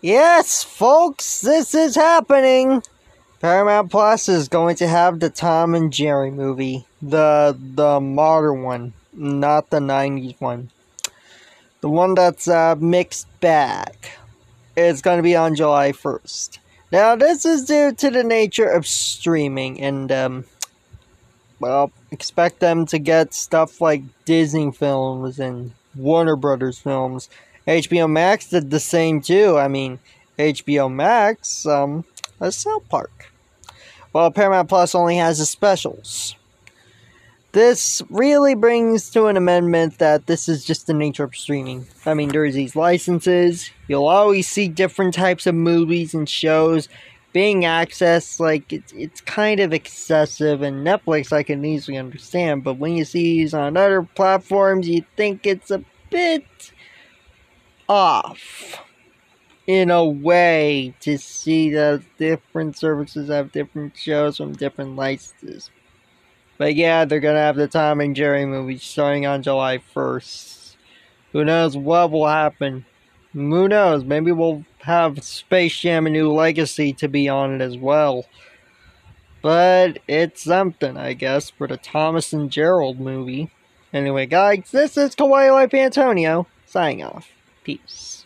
Yes, folks, this is happening. Paramount Plus is going to have the Tom and Jerry movie, the the modern one, not the '90s one. The one that's uh, mixed bag. It's going to be on July 1st. Now, this is due to the nature of streaming, and um, well, expect them to get stuff like Disney films and Warner Brothers films. HBO Max did the same too. I mean, HBO Max, um, a South Park. Well, Paramount Plus only has the specials. This really brings to an amendment that this is just the nature of streaming. I mean, there's these licenses. You'll always see different types of movies and shows being accessed, like it's it's kind of excessive. And Netflix, I can easily understand, but when you see these on other platforms, you think it's a bit off in a way to see the different services have different shows from different licenses. But yeah, they're gonna have the Tom and Jerry movie starting on July 1st. Who knows what will happen? Who knows? Maybe we'll have Space Jam A New Legacy to be on it as well. But it's something, I guess, for the Thomas and Gerald movie. Anyway, guys, this is Kawaii Life Antonio, signing off. Peace.